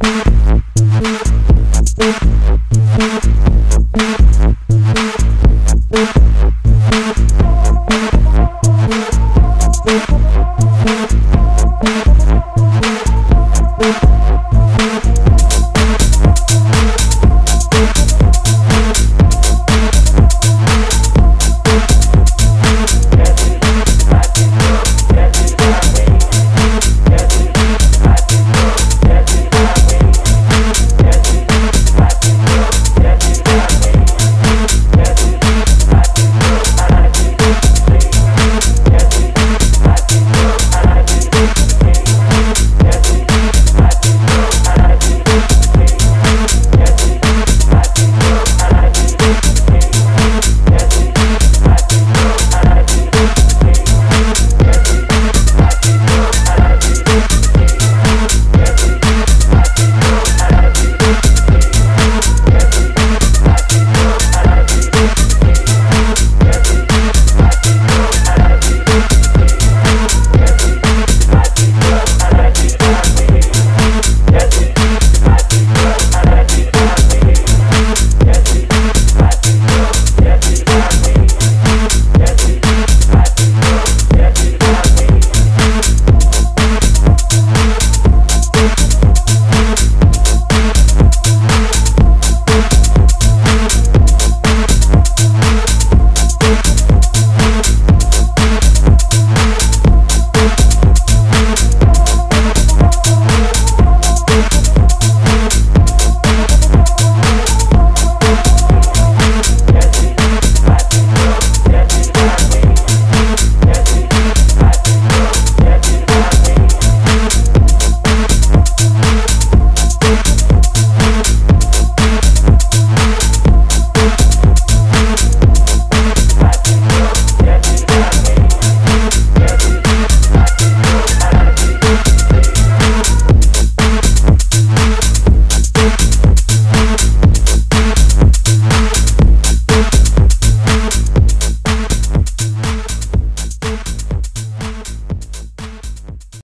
Bye.